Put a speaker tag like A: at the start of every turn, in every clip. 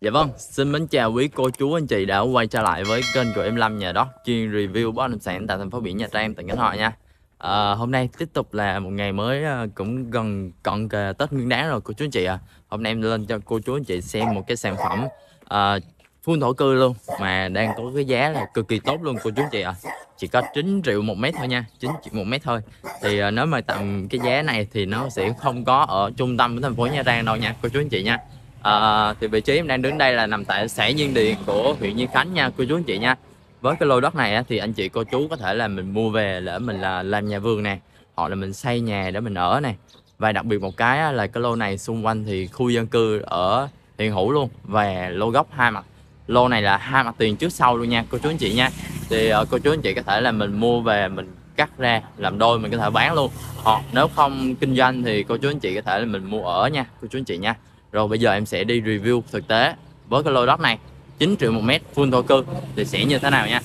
A: Dạ vâng, xin mến chào quý cô chú anh chị đã quay trở lại với kênh của em Lâm nhà đó chuyên review bất động sản tại thành phố biển Nha Trang, tỉnh Khánh Hòa nha. À, hôm nay tiếp tục là một ngày mới ờ, cũng gần cận kề Tết Nguyên Đán rồi cô chú anh chị à. Hôm nay em lên cho cô chú anh chị xem một cái sản phẩm à, phun thổ cư luôn mà đang có cái giá là cực kỳ tốt luôn cô chú anh chị à. Chỉ có 9 triệu một mét thôi nha, 9 triệu một mét thôi. Thì à, nếu mà tầm cái giá này thì nó sẽ không có ở trung tâm của thành phố Nha Trang đâu nha cô chú anh chị nha. À, thì vị trí em đang đứng đây là nằm tại xã Nhiên Điền của huyện Nhiên Khánh nha cô chú anh chị nha. Với cái lô đất này á, thì anh chị cô chú có thể là mình mua về để mình là làm nhà vườn nè hoặc là mình xây nhà để mình ở nè. Và đặc biệt một cái á, là cái lô này xung quanh thì khu dân cư ở hiện hữu luôn và lô gốc hai mặt. Lô này là hai mặt tiền trước sau luôn nha cô chú anh chị nha. Thì uh, cô chú anh chị có thể là mình mua về mình cắt ra làm đôi mình có thể bán luôn. Hoặc nếu không kinh doanh thì cô chú anh chị có thể là mình mua ở nha cô chú anh chị nha rồi bây giờ em sẽ đi review thực tế với cái lô đất này. 9 triệu một mét full thổ cư. Thì sẽ như thế nào nha?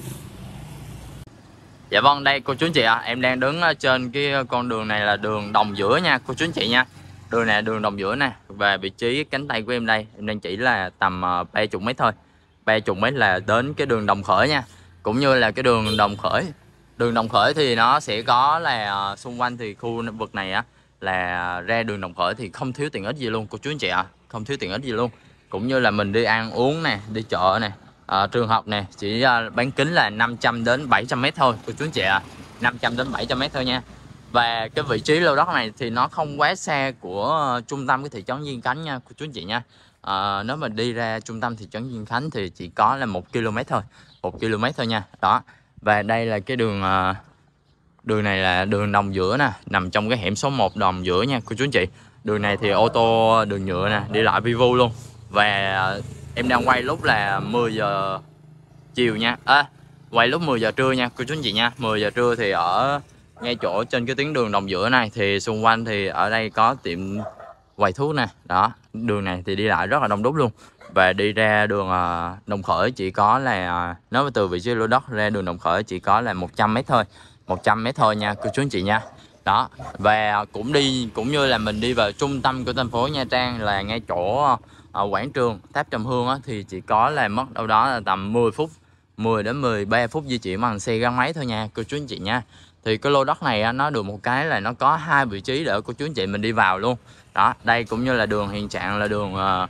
A: Dạ vâng đây cô chú anh chị ạ. À, em đang đứng ờ, trên cái con đường này là đường đồng giữa nha cô chú anh chị nha. Đường này là đường đồng giữa nè. Và vị trí cánh tay của em đây em đang chỉ là tầm ờ, 30 chục mét thôi. 30 mét là đến cái đường đồng khởi nha. Cũng như là cái đường đồng khởi. Đường đồng khởi thì nó sẽ có là ờ, xung quanh thì khu vực này á là ra đường đồng khởi thì không thiếu tiện ích gì luôn cô chú anh chị ạ à. không thiếu tiện ích gì luôn cũng như là mình đi ăn uống nè đi chợ nè à, trường học nè chỉ ờ, bán kính là 500 đến 700 mét thôi cô chú anh chị ạ à. 500 đến 700 mét thôi nha và cái vị trí lô đất này thì nó không quá xa của trung tâm cái thị trấn Diên Khánh nha cô chú anh chị nha à, nếu mà đi ra trung tâm thị trấn Diên Khánh thì chỉ có là một km thôi một km thôi nha đó và đây là cái đường uh, đường này là đường đồng giữa nè nằm trong cái hẻm số 1 đồng giữa nha cô chú anh chị. Đường này thì ô tô đường nhựa nè đi lại vi vu luôn. Và à, em đang quay lúc là 10 giờ chiều nha. À, quay lúc 10 giờ trưa nha cô chú anh chị nha. 10 giờ trưa thì ở ngay chỗ trên cái tuyến đường đồng giữa này thì xung quanh thì ở đây có tiệm quầy thuốc nè. Đó đường này thì đi lại rất là đông đúc luôn. Và đi ra đường à, đồng khởi chỉ có là à, uh, nếu từ vị trí lô đất ra đường đồng khởi chỉ có là 100 mét thôi. 100 mét thôi nha cô chú anh chị nha. Đó và cũng đi cũng như là mình đi vào trung tâm của thành phố Nha Trang là ngay chỗ ở quảng trường Tháp Trầm Hương á, thì chỉ có là mất đâu đó là tầm 10 phút 10 đến 13 phút di chuyển bằng xe gắn máy thôi nha cô chú anh chị nha. Thì cái lô đất này á, nó được một cái là nó có hai vị trí để cô chú anh chị mình đi vào luôn. Đó đây cũng như là đường hiện trạng là đường uh,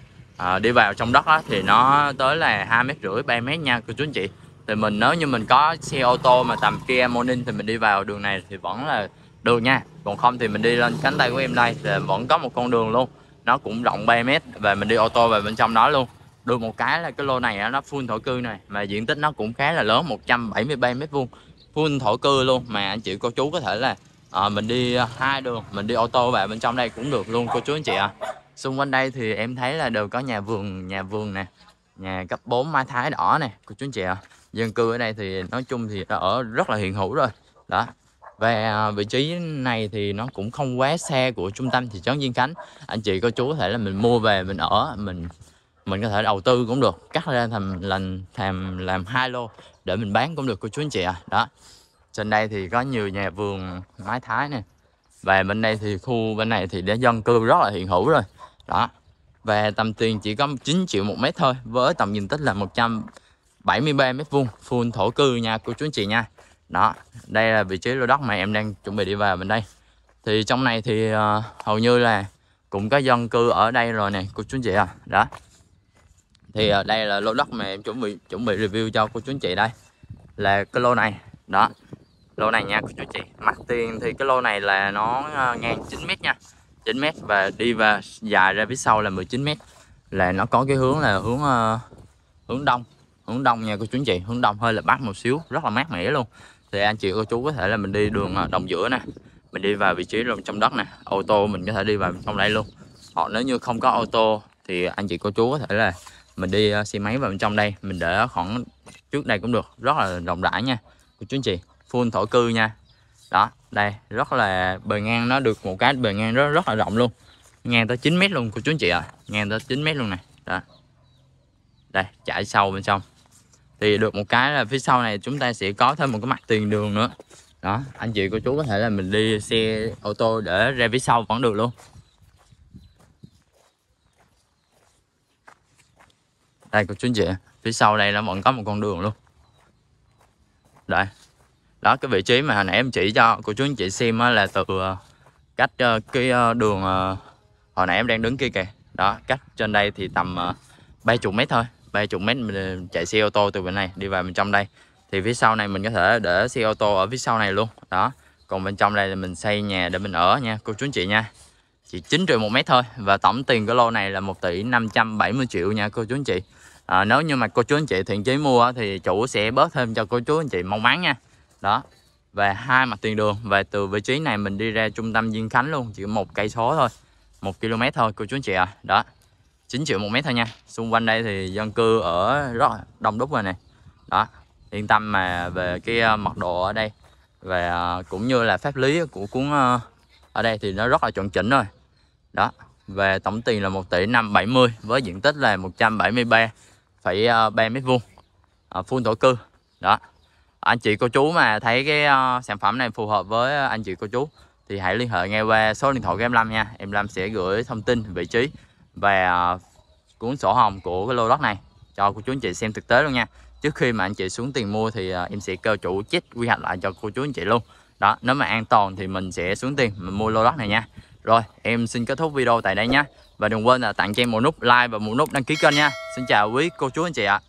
A: uh, đi vào trong đất á, thì nó tới là hai mét rưỡi ba mét nha cô chú anh chị thì mình nếu như mình có xe ô tô mà tầm Kia Morning thì mình đi vào đường này thì vẫn là được nha. Còn không thì mình đi lên cánh tay của em đây thì vẫn có một con đường luôn. Nó cũng rộng 3 mét và mình đi ô tô vào bên trong đó luôn. Được một cái là cái lô này nó full thổ cư này mà diện tích nó cũng khá là lớn 173 mét vuông. Full thổ cư luôn. Mà anh chị cô chú có thể là à, mình đi hai đường mình đi ô tô vào bên trong đây cũng được luôn cô chú anh chị ạ. À. xung quanh đây thì em thấy là đều có nhà vườn nhà vườn nè nhà cấp 4 mai thái đỏ nè cô chú anh chị ạ. À dân cư ở đây thì nói chung thì ở rất là hiện hữu rồi. Đó. Và à, vị trí này thì nó cũng không quá xa của trung tâm thị trấn Diên Khánh. Anh chị, cô chú có thể là mình mua về, mình ở, mình mình có thể đầu tư cũng được. Cắt ra thành làm làm làm hai lô để mình bán cũng được, cô chú anh chị à đó. Trên đây thì có nhiều nhà vườn mái thái nè. Và bên đây thì khu bên này thì đã dân cư rất là hiện hữu rồi. Đó và tầm tiền chỉ có 9 triệu một mét thôi với tầm diện tích là 100 73 mét vuông full thổ cư nha cô chú anh chị nha. Đó đây là vị trí lô đất mà em đang chuẩn bị đi vào bên đây. Thì trong này thì uh, hầu như là cũng có dân cư ở đây rồi nè cô chú anh chị à đó. Thì uh, đây là lô đất mà em chuẩn bị chuẩn bị review cho cô chú anh chị đây là cái lô này. Đó lô này nha cô chú anh chị. Mặt tiền thì cái lô này là nó uh, ngang 9 mét nha. 9 m và đi và dài ra phía sau là 19m là nó có cái hướng là hướng uh, hướng đông hướng đông nha cô chú anh chị hướng đông hơi là bắc một xíu rất là mát mẻ luôn. Thì anh chị cô chú có thể là mình đi đường ờ, đồng giữa nè mình đi vào vị trí trong đất nè ô tô mình có thể đi vào trong đây luôn. Hoặc nếu như không có ô tô thì anh chị cô chú có thể là mình đi ờ, xe máy vào bên trong đây mình để khoảng trước đây cũng được rất là rộng rãi nha cô chú anh chị. Full thổ cư nha đó, đây, rất là bề ngang, nó được một cái bề ngang rất rất là rộng luôn. Ngang tới 9 mét luôn cô chú anh chị ạ. À. ngang tới 9 mét luôn này đó. Đây chạy sâu bên trong. Thì được một cái là phía sau này chúng ta sẽ có thêm một cái mặt tiền đường nữa. Đó, anh chị cô chú có thể là mình đi xe, ô tô để ra phía sau vẫn được luôn. Đây cô chú anh chị phía sau đây nó vẫn có một con đường luôn. Đây đó cái vị trí mà hồi nãy em chỉ cho cô chú anh chị xem á, là từ ờ, cách ờ, cái ờ, đường hồi nãy em đang đứng kia kìa. Đó cách trên đây thì tầm uh, 30 mét thôi. 30 mét mình chạy xe ô tô từ bên này đi vào bên trong đây. Thì phía sau này mình có thể để xe ô tô ở phía sau này luôn. Đó còn bên trong đây là mình xây nhà để mình ở nha cô chú anh chị nha. Chỉ 9 triệu một mét thôi và tổng tiền cái lô này là 1 tỷ 570 triệu nha cô chú anh chị. À, nếu như mà cô chú anh chị thiện chí mua thì chủ sẽ bớt thêm cho cô chú anh chị mong mắn nha đó. Về hai mặt tiền đường về từ vị trí này mình đi ra trung tâm Diên Khánh luôn chỉ một cây số thôi một km thôi cô chú anh chị à đó. 9 triệu một mét thôi nha. Xung quanh đây thì dân cư ở rất đông đúc rồi này đó. Yên tâm mà về cái ờ, mật độ ở đây về ờ, cũng như là pháp lý của cuốn ờ, ở đây thì nó rất là chuẩn chỉnh rồi. Đó. Về tổng tiền là 1 tỷ 570 với diện tích là 173,3 mét vuông full thổ cư. Đó anh chị cô chú mà thấy cái uh, sản phẩm này phù hợp với anh chị cô chú thì hãy liên hệ ngay qua số điện thoại của em Lâm nha. Em Lâm sẽ gửi thông tin vị trí và uh, cuốn sổ hồng của cái lô đất này cho cô chú anh chị xem thực tế luôn nha. Trước khi mà anh chị xuống tiền mua thì uh, em sẽ kêu chủ check quy hoạch lại cho cô chú anh chị luôn. Đó nếu mà an toàn thì mình sẽ xuống tiền mình mua lô đất này nha. Rồi em xin kết thúc video tại đây nha. Và đừng quên là tặng cho em một nút like và một nút đăng ký kênh nha. Xin chào quý cô chú anh chị ạ.